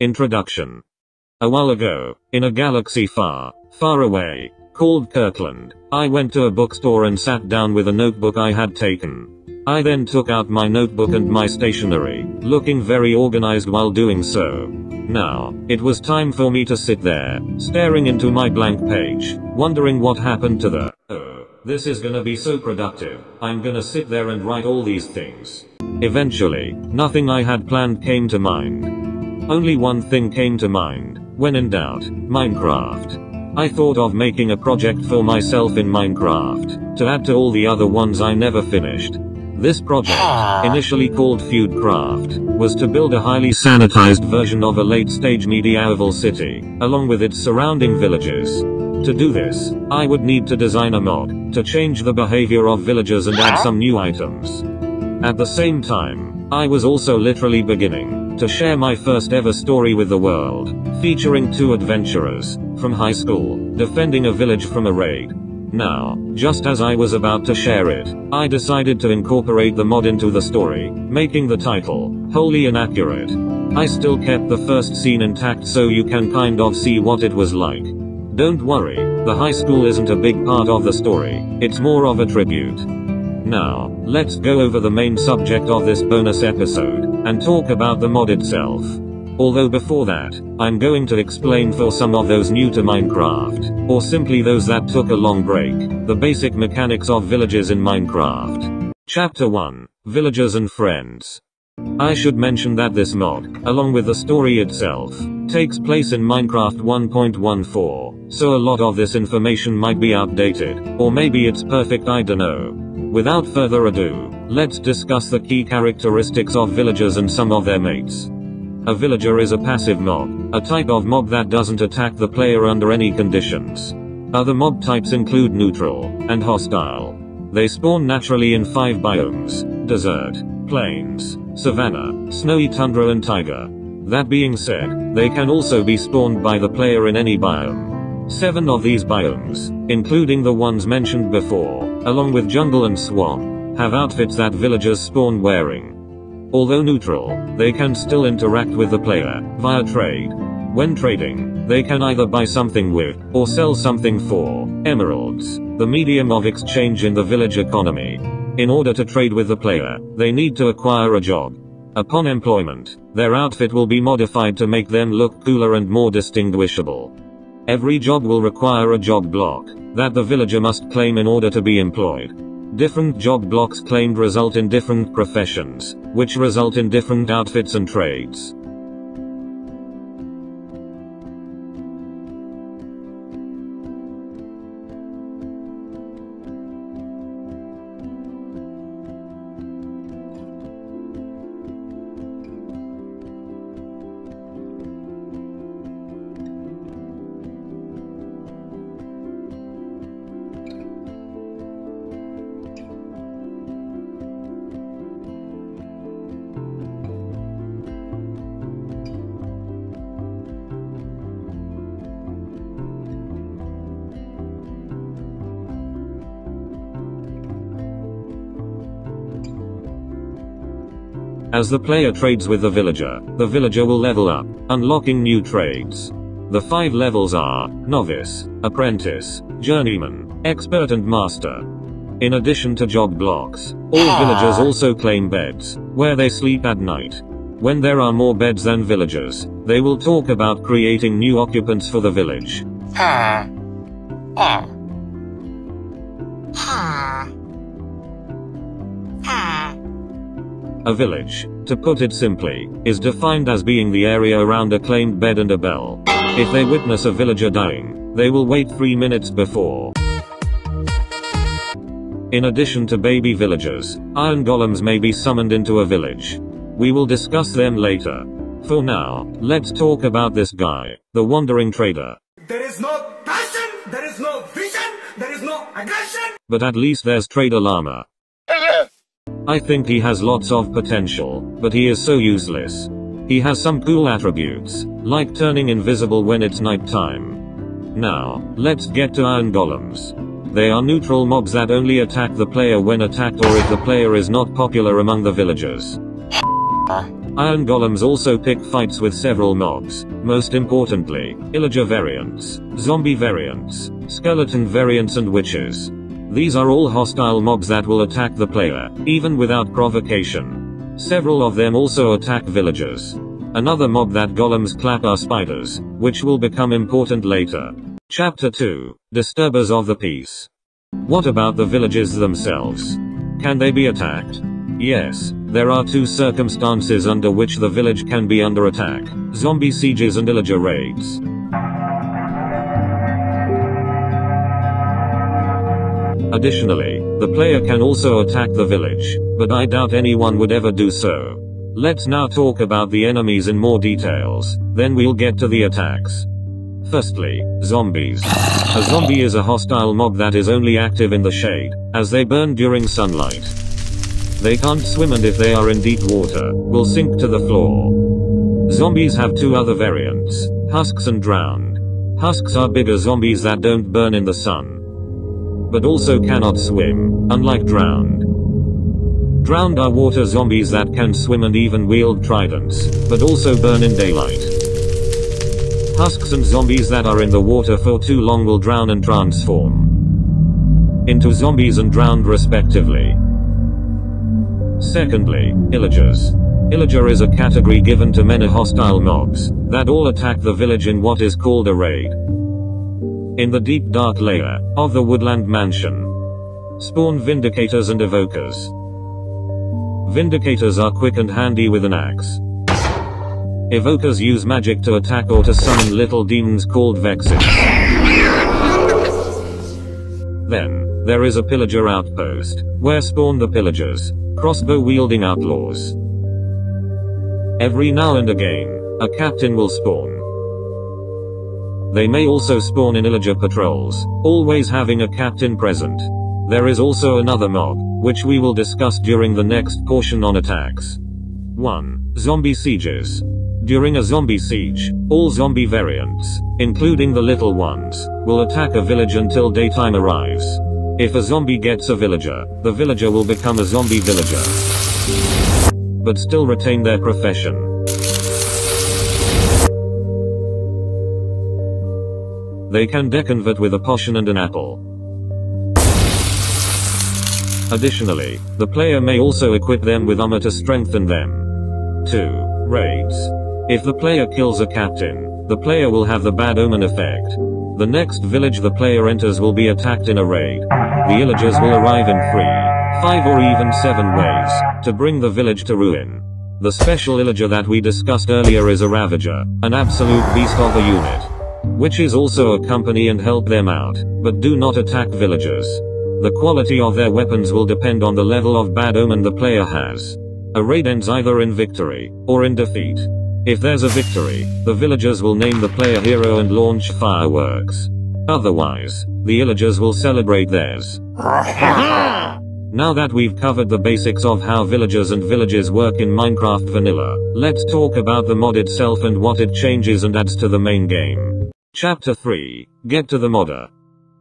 Introduction. A while ago, in a galaxy far, far away, called Kirkland, I went to a bookstore and sat down with a notebook I had taken. I then took out my notebook and my stationery, looking very organized while doing so. Now, it was time for me to sit there, staring into my blank page, wondering what happened to the, oh, this is gonna be so productive, I'm gonna sit there and write all these things. Eventually, nothing I had planned came to mind. Only one thing came to mind, when in doubt, Minecraft. I thought of making a project for myself in Minecraft, to add to all the other ones I never finished. This project, ah. initially called Feudcraft, was to build a highly sanitized version of a late-stage medieval city, along with its surrounding villages. To do this, I would need to design a mod, to change the behavior of villagers and add some new items. At the same time, I was also literally beginning to share my first ever story with the world, featuring two adventurers from high school defending a village from a raid. Now, just as I was about to share it, I decided to incorporate the mod into the story, making the title wholly inaccurate. I still kept the first scene intact so you can kind of see what it was like. Don't worry, the high school isn't a big part of the story, it's more of a tribute. Now, let's go over the main subject of this bonus episode, and talk about the mod itself. Although before that, I'm going to explain for some of those new to Minecraft, or simply those that took a long break, the basic mechanics of villages in Minecraft. Chapter 1, Villagers and Friends. I should mention that this mod, along with the story itself, takes place in Minecraft 1.14, so a lot of this information might be outdated, or maybe it's perfect I don't know. Without further ado, let's discuss the key characteristics of villagers and some of their mates. A villager is a passive mob, a type of mob that doesn't attack the player under any conditions. Other mob types include neutral and hostile. They spawn naturally in five biomes desert, plains, savanna, snowy tundra, and taiga. That being said, they can also be spawned by the player in any biome. Seven of these biomes, including the ones mentioned before, along with jungle and swamp, have outfits that villagers spawn wearing. Although neutral, they can still interact with the player via trade. When trading, they can either buy something with, or sell something for, emeralds, the medium of exchange in the village economy. In order to trade with the player, they need to acquire a job. Upon employment, their outfit will be modified to make them look cooler and more distinguishable. Every job will require a job block that the villager must claim in order to be employed. Different job blocks claimed result in different professions, which result in different outfits and trades. As the player trades with the villager, the villager will level up, unlocking new trades. The five levels are Novice, Apprentice, Journeyman, Expert and Master. In addition to job blocks, all ah. villagers also claim beds, where they sleep at night. When there are more beds than villagers, they will talk about creating new occupants for the village. Ah. A village, to put it simply, is defined as being the area around a claimed bed and a bell. If they witness a villager dying, they will wait 3 minutes before. In addition to baby villagers, iron golems may be summoned into a village. We will discuss them later. For now, let's talk about this guy, the wandering trader. There is no passion, there is no vision, there is no aggression. But at least there's Trader Llama. I think he has lots of potential, but he is so useless. He has some cool attributes, like turning invisible when it's night time. Now, let's get to iron golems. They are neutral mobs that only attack the player when attacked or if the player is not popular among the villagers. Iron golems also pick fights with several mobs, most importantly, illager variants, zombie variants, skeleton variants and witches. These are all hostile mobs that will attack the player, even without provocation. Several of them also attack villagers. Another mob that golems clap are spiders, which will become important later. Chapter 2 Disturbers of the Peace. What about the villages themselves? Can they be attacked? Yes, there are two circumstances under which the village can be under attack zombie sieges and illager raids. Additionally, the player can also attack the village, but I doubt anyone would ever do so. Let's now talk about the enemies in more details, then we'll get to the attacks. Firstly, zombies. A zombie is a hostile mob that is only active in the shade, as they burn during sunlight. They can't swim and if they are in deep water, will sink to the floor. Zombies have two other variants, husks and drowned. Husks are bigger zombies that don't burn in the sun. But also cannot swim, unlike drowned. Drowned are water zombies that can swim and even wield tridents, but also burn in daylight. Husks and zombies that are in the water for too long will drown and transform into zombies and drowned respectively. Secondly, illagers. Illager is a category given to many hostile mobs that all attack the village in what is called a raid. In the deep dark layer of the woodland mansion, spawn vindicators and evokers. Vindicators are quick and handy with an axe. Evokers use magic to attack or to summon little demons called vexes. Then, there is a pillager outpost, where spawn the pillagers, crossbow wielding outlaws. Every now and again, a captain will spawn. They may also spawn in illager patrols, always having a captain present. There is also another mob, which we will discuss during the next portion on attacks. 1. Zombie sieges. During a zombie siege, all zombie variants, including the little ones, will attack a village until daytime arrives. If a zombie gets a villager, the villager will become a zombie villager. But still retain their profession. They can deconvert with a potion and an apple. Additionally, the player may also equip them with armor to strengthen them. 2. Raids. If the player kills a captain, the player will have the bad omen effect. The next village the player enters will be attacked in a raid. The illagers will arrive in three, five or even seven ways, to bring the village to ruin. The special illager that we discussed earlier is a Ravager, an absolute beast of a unit. Witches also accompany and help them out, but do not attack villagers. The quality of their weapons will depend on the level of bad omen the player has. A raid ends either in victory, or in defeat. If there's a victory, the villagers will name the player hero and launch fireworks. Otherwise, the illagers will celebrate theirs. now that we've covered the basics of how villagers and villages work in Minecraft Vanilla, let's talk about the mod itself and what it changes and adds to the main game. Chapter 3 Get to the modder.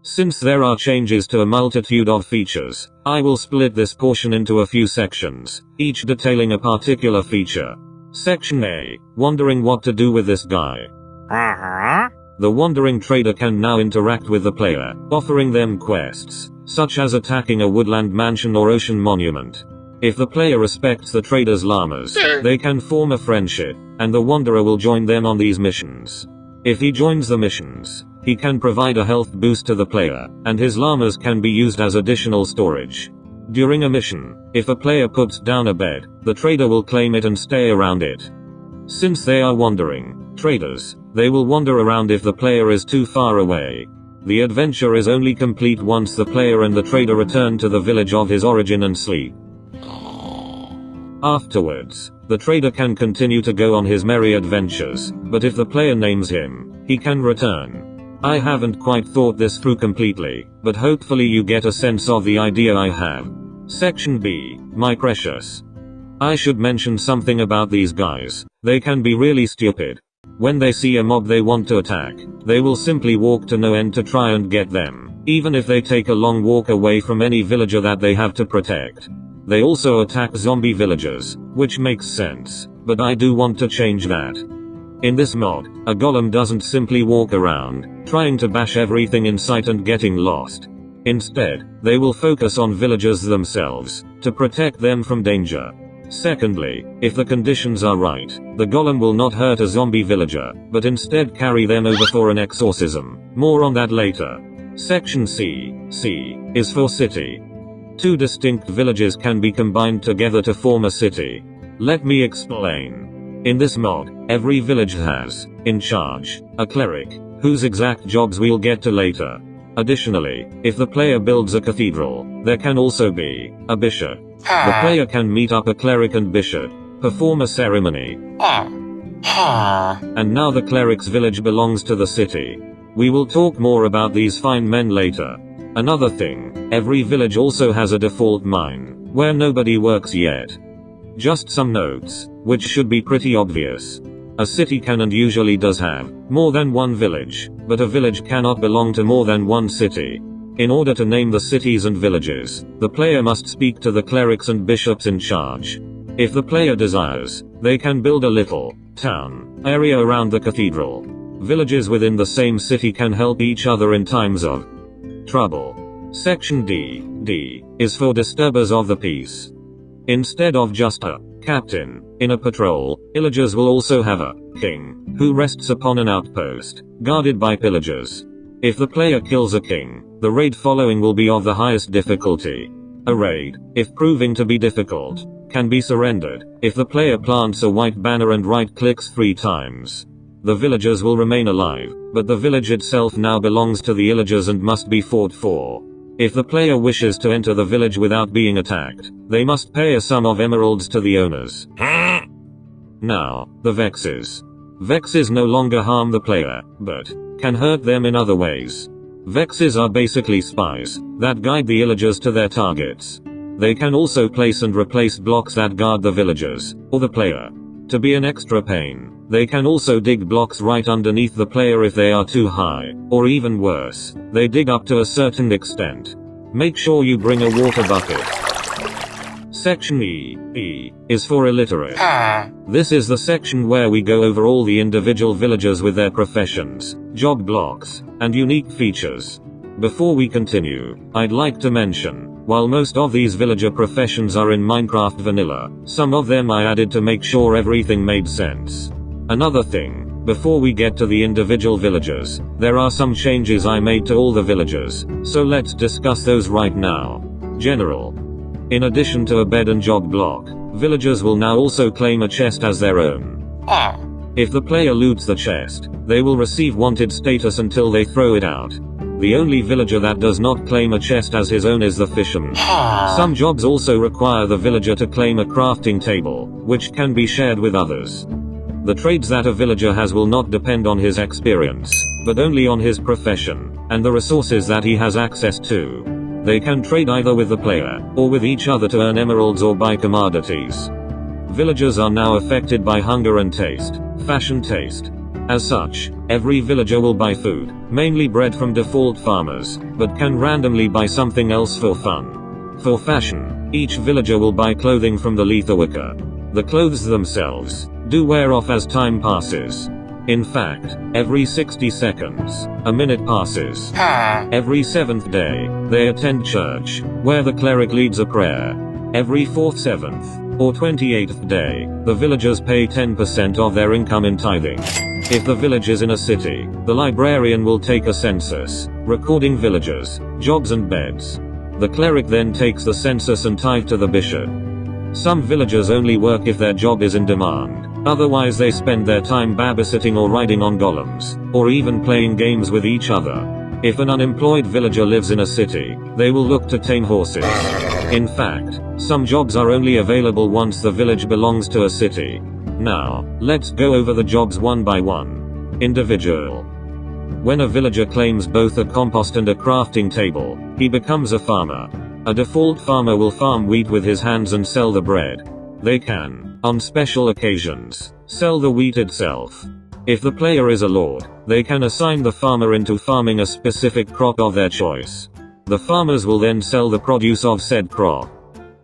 Since there are changes to a multitude of features, I will split this portion into a few sections, each detailing a particular feature. Section A. Wondering what to do with this guy. Uh-huh. The wandering trader can now interact with the player, offering them quests, such as attacking a woodland mansion or ocean monument. If the player respects the trader's llamas, they can form a friendship, and the wanderer will join them on these missions. If he joins the missions, he can provide a health boost to the player, and his llamas can be used as additional storage. During a mission, if a player puts down a bed, the trader will claim it and stay around it. Since they are wandering, traders, they will wander around if the player is too far away. The adventure is only complete once the player and the trader return to the village of his origin and sleep. Afterwards, the trader can continue to go on his merry adventures, but if the player names him, he can return. I haven't quite thought this through completely, but hopefully you get a sense of the idea I have. Section B, My Precious. I should mention something about these guys. They can be really stupid. When they see a mob they want to attack, they will simply walk to no end to try and get them, even if they take a long walk away from any villager that they have to protect. They also attack zombie villagers, which makes sense. but I do want to change that. In this mod, a golem doesn't simply walk around, trying to bash everything in sight and getting lost. Instead, they will focus on villagers themselves, to protect them from danger. Secondly, if the conditions are right, the golem will not hurt a zombie villager, but instead carry them over for an exorcism. More on that later. Section C, C, is for city. Two distinct villages can be combined together to form a city. Let me explain. In this mod, every village has, in charge, a cleric, whose exact jobs we'll get to later. Additionally, if the player builds a cathedral, there can also be a bishop. The ah. player can meet up a cleric and bishop, perform a ceremony. Ah. And now the cleric's village belongs to the city. We will talk more about these fine men later. Another thing, every village also has a default mine, where nobody works yet. Just some notes, which should be pretty obvious. A city can and usually does have more than one village, but a village cannot belong to more than one city. In order to name the cities and villages, the player must speak to the clerics and bishops in charge. If the player desires, they can build a little town area around the cathedral. Villages within the same city can help each other in times of trouble. Section D, D, is for disturbers of the peace. Instead of just a captain in a patrol, illagers will also have a king who rests upon an outpost, guarded by pillagers. If the player kills a king, the raid following will be of the highest difficulty. A raid, if proving to be difficult, can be surrendered if the player plants a white banner and right clicks three times. The villagers will remain alive, but the village itself now belongs to the illagers and must be fought for. If the player wishes to enter the village without being attacked, they must pay a sum of emeralds to the owners. now, the Vexes. Vexes no longer harm the player, but can hurt them in other ways. Vexes are basically spies that guide the villagers to their targets. They can also place and replace blocks that guard the villagers, or the player. To be an extra pain, they can also dig blocks right underneath the player if they are too high, or even worse, they dig up to a certain extent. Make sure you bring a water bucket. Section E, E, is for illiterate. Ah. This is the section where we go over all the individual villagers with their professions, job blocks, and unique features. Before we continue, I'd like to mention, while most of these villager professions are in Minecraft Vanilla, some of them I added to make sure everything made sense. Another thing, before we get to the individual villagers, there are some changes I made to all the villagers, so let's discuss those right now. General. In addition to a bed and job block, villagers will now also claim a chest as their own. Ah. If the player loots the chest, they will receive wanted status until they throw it out. The only villager that does not claim a chest as his own is the fisherman. Ah. Some jobs also require the villager to claim a crafting table, which can be shared with others. The trades that a villager has will not depend on his experience, but only on his profession, and the resources that he has access to. They can trade either with the player, or with each other to earn emeralds or buy commodities. Villagers are now affected by hunger and taste, fashion taste. As such, every villager will buy food, mainly bread from default farmers, but can randomly buy something else for fun. For fashion, each villager will buy clothing from the leatherworker. The clothes themselves, do wear off as time passes. In fact, every 60 seconds, a minute passes. Ah. Every seventh day, they attend church, where the cleric leads a prayer. Every fourth, seventh, or 28th day, the villagers pay 10% of their income in tithing. If the village is in a city, the librarian will take a census, recording villagers, jobs and beds. The cleric then takes the census and tithe to the bishop. Some villagers only work if their job is in demand. Otherwise they spend their time babysitting or riding on golems, or even playing games with each other. If an unemployed villager lives in a city, they will look to tame horses. In fact, some jobs are only available once the village belongs to a city. Now, let's go over the jobs one by one. Individual. When a villager claims both a compost and a crafting table, he becomes a farmer. A default farmer will farm wheat with his hands and sell the bread. They can, on special occasions, sell the wheat itself. If the player is a lord, they can assign the farmer into farming a specific crop of their choice. The farmers will then sell the produce of said crop.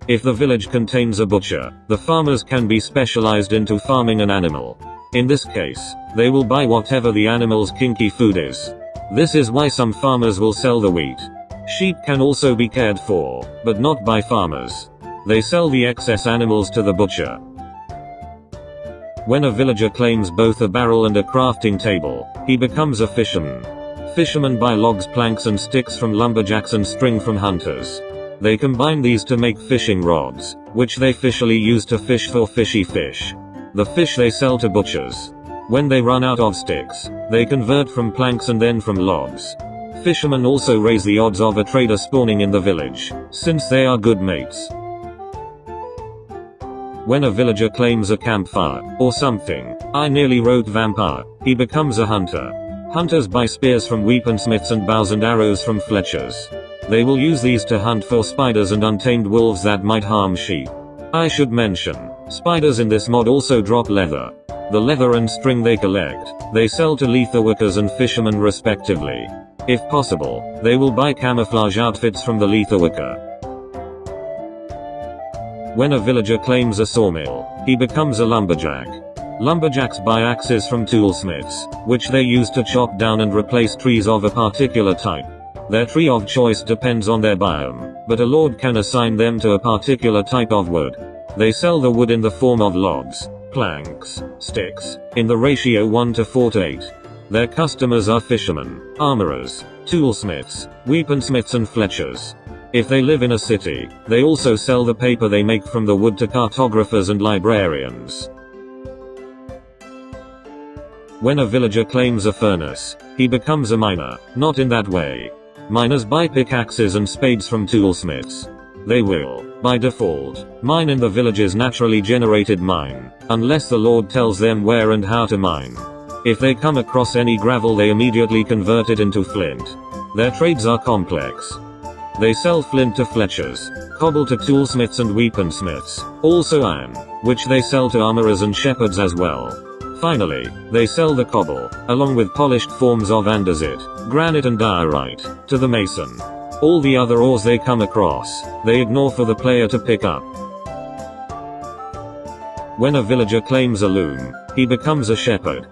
If the village contains a butcher, the farmers can be specialized into farming an animal. In this case, they will buy whatever the animal's kinky food is. This is why some farmers will sell the wheat. Sheep can also be cared for, but not by farmers. They sell the excess animals to the butcher. When a villager claims both a barrel and a crafting table, he becomes a fisherman. Fishermen buy logs, planks and sticks from lumberjacks and string from hunters. They combine these to make fishing rods, which they fishy use to fish for fishy fish. The fish they sell to butchers. When they run out of sticks, they convert from planks and then from logs. Fishermen also raise the odds of a trader spawning in the village, since they are good mates. When a villager claims a campfire, or something, I nearly wrote vampire, he becomes a hunter. Hunters buy spears from weaponsmiths and bows and arrows from fletchers. They will use these to hunt for spiders and untamed wolves that might harm sheep. I should mention, spiders in this mod also drop leather. The leather and string they collect, they sell to leatherworkers and fishermen respectively. If possible, they will buy camouflage outfits from the leatherworker. When a villager claims a sawmill, he becomes a lumberjack. Lumberjacks buy axes from toolsmiths, which they use to chop down and replace trees of a particular type. Their tree of choice depends on their biome, but a lord can assign them to a particular type of wood. They sell the wood in the form of logs, planks, sticks, in the ratio 1 to 4 to 8. Their customers are fishermen, armorers, toolsmiths, weaponsmiths and fletchers. If they live in a city, they also sell the paper they make from the wood to cartographers and librarians. When a villager claims a furnace, he becomes a miner, not in that way. Miners buy pickaxes and spades from toolsmiths. They will, by default, mine in the village's naturally generated mine, unless the Lord tells them where and how to mine. If they come across any gravel they immediately convert it into flint. Their trades are complex. They sell flint to fletchers, cobble to toolsmiths and weaponsmiths, also iron, which they sell to armorers and shepherds as well. Finally, they sell the cobble, along with polished forms of andesite, granite and diorite, to the mason. All the other ores they come across, they ignore for the player to pick up. When a villager claims a loom, he becomes a shepherd.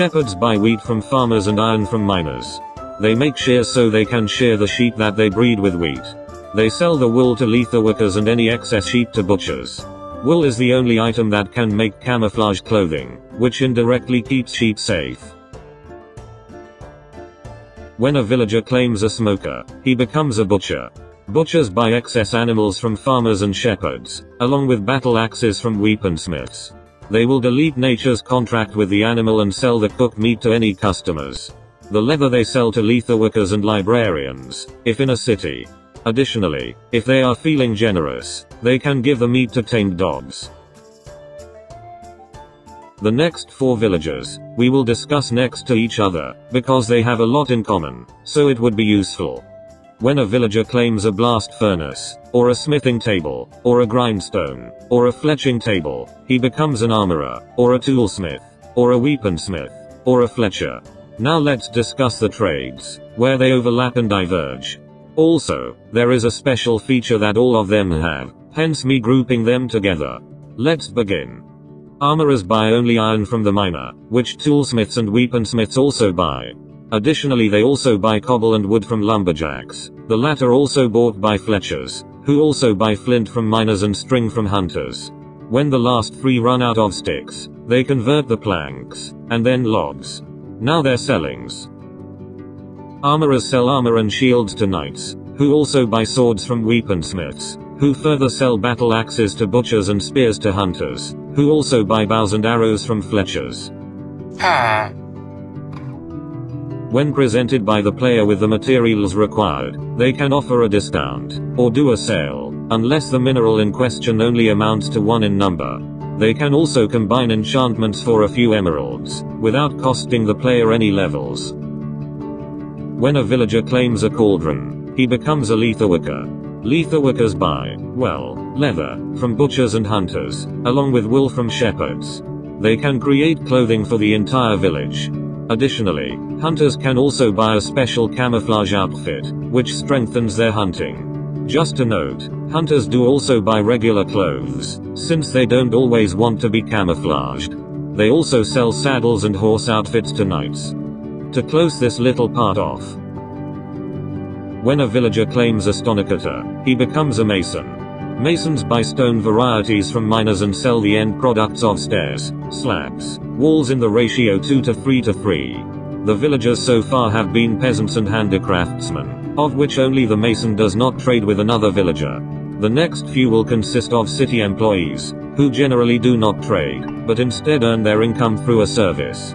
Shepherds buy wheat from farmers and iron from miners. They make shears so they can shear the sheep that they breed with wheat. They sell the wool to leatherworkers and any excess sheep to butchers. Wool is the only item that can make camouflage clothing, which indirectly keeps sheep safe. When a villager claims a smoker, he becomes a butcher. Butchers buy excess animals from farmers and shepherds, along with battle axes from weaponsmiths. They will delete nature's contract with the animal and sell the cooked meat to any customers. The leather they sell to leatherworkers and librarians, if in a city. Additionally, if they are feeling generous, they can give the meat to tamed dogs. The next four villagers, we will discuss next to each other, because they have a lot in common, so it would be useful. When a villager claims a blast furnace, or a smithing table, or a grindstone, or a fletching table, he becomes an armorer, or a toolsmith, or a weaponsmith, or a fletcher. Now let's discuss the trades, where they overlap and diverge. Also, there is a special feature that all of them have, hence me grouping them together. Let's begin. Armorers buy only iron from the miner, which toolsmiths and weaponsmiths also buy. Additionally they also buy cobble and wood from lumberjacks, the latter also bought by fletchers, who also buy flint from miners and string from hunters. When the last three run out of sticks, they convert the planks, and then logs. Now they're sellings. Armorers sell armor and shields to knights, who also buy swords from weaponsmiths, who further sell battle axes to butchers and spears to hunters, who also buy bows and arrows from fletchers. When presented by the player with the materials required, they can offer a discount, or do a sale, unless the mineral in question only amounts to one in number. They can also combine enchantments for a few emeralds, without costing the player any levels. When a villager claims a cauldron, he becomes a leatherworker. Leatherworkers buy, well, leather, from butchers and hunters, along with wool from shepherds. They can create clothing for the entire village. Additionally, hunters can also buy a special camouflage outfit, which strengthens their hunting. Just a note, hunters do also buy regular clothes, since they don't always want to be camouflaged. They also sell saddles and horse outfits to knights. To close this little part off, when a villager claims a Stonecutter, he becomes a mason. Masons buy stone varieties from miners and sell the end products of stairs, slabs, walls in the ratio 2 to 3 to 3. The villagers so far have been peasants and handicraftsmen, of which only the mason does not trade with another villager. The next few will consist of city employees, who generally do not trade, but instead earn their income through a service.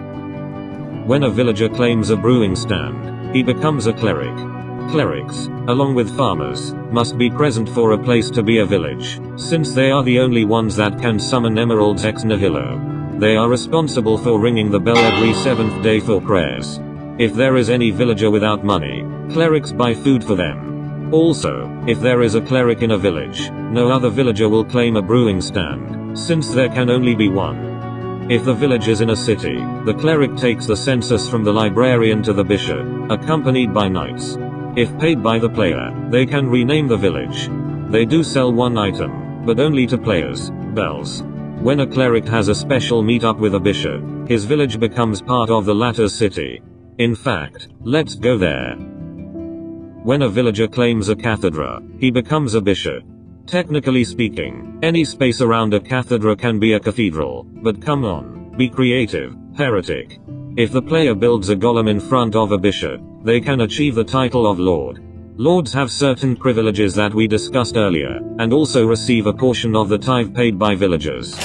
When a villager claims a brewing stand, he becomes a cleric. Clerics, along with farmers, must be present for a place to be a village, since they are the only ones that can summon emeralds ex nihilo. They are responsible for ringing the bell every seventh day for prayers. If there is any villager without money, clerics buy food for them. Also, if there is a cleric in a village, no other villager will claim a brewing stand, since there can only be one. If the village is in a city, the cleric takes the census from the librarian to the bishop, accompanied by knights. If paid by the player, they can rename the village. They do sell one item, but only to players, bells. When a cleric has a special meetup with a bishop, his village becomes part of the latter's city. In fact, let's go there. When a villager claims a cathedra, he becomes a bishop. Technically speaking, any space around a cathedra can be a cathedral, but come on, be creative, heretic. If the player builds a golem in front of a bishop, they can achieve the title of Lord. Lords have certain privileges that we discussed earlier, and also receive a portion of the tithe paid by villagers.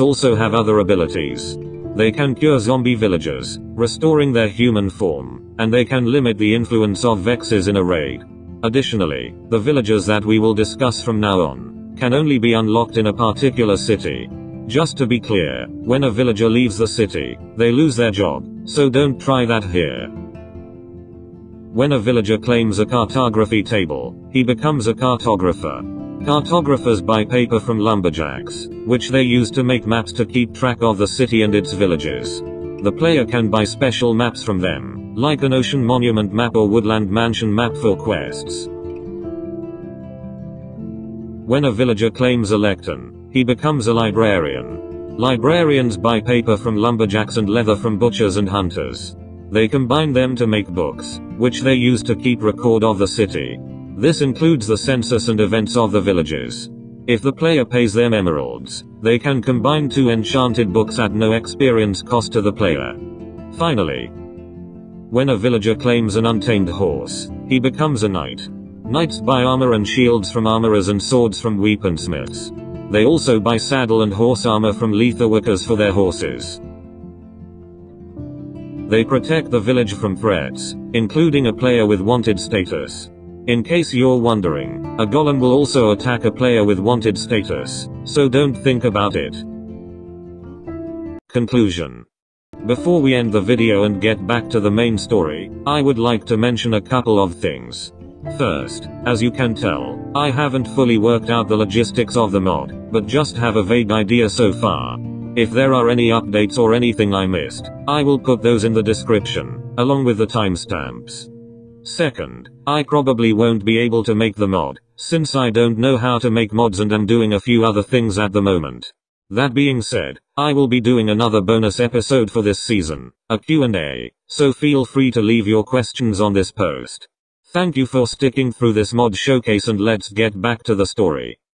Also have other abilities. They can cure zombie villagers, restoring their human form, and they can limit the influence of vexes in a raid. Additionally, the villagers that we will discuss from now on, can only be unlocked in a particular city. Just to be clear, when a villager leaves the city, they lose their job, so don't try that here. When a villager claims a cartography table, he becomes a cartographer. Cartographers buy paper from lumberjacks, which they use to make maps to keep track of the city and its villages. The player can buy special maps from them, like an ocean monument map or woodland mansion map for quests. When a villager claims a lectern, he becomes a librarian. Librarians buy paper from lumberjacks and leather from butchers and hunters. They combine them to make books, which they use to keep record of the city. This includes the census and events of the villages. If the player pays them emeralds, they can combine two enchanted books at no experience cost to the player. Finally, when a villager claims an untamed horse, he becomes a knight. Knights buy armor and shields from armorers and swords from weaponsmiths. They also buy saddle and horse armor from leatherworkers for their horses. They protect the village from threats, including a player with wanted status. In case you're wondering, a golem will also attack a player with wanted status, so don't think about it. Conclusion. Before we end the video and get back to the main story, I would like to mention a couple of things. First, as you can tell, I haven't fully worked out the logistics of the mod, but just have a vague idea so far. If there are any updates or anything I missed, I will put those in the description, along with the timestamps. Second, I probably won't be able to make the mod, since I don't know how to make mods and am doing a few other things at the moment. That being said, I will be doing another bonus episode for this season, a Q&A, so feel free to leave your questions on this post. Thank you for sticking through this mod showcase and let's get back to the story.